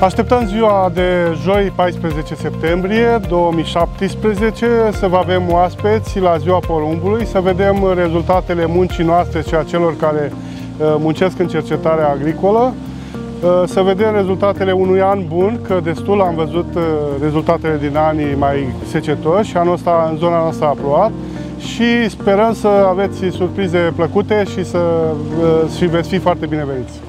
Așteptăm ziua de joi 14 septembrie 2017 să vă avem oaspeți la ziua porumbului, să vedem rezultatele muncii noastre și a celor care uh, muncesc în cercetarea agricolă, uh, să vedem rezultatele unui an bun, că destul am văzut uh, rezultatele din anii mai secetoși. Și anul ăsta în zona noastră a plouat. Și sperăm să aveți surprize plăcute și să și veți fi foarte bineveniți.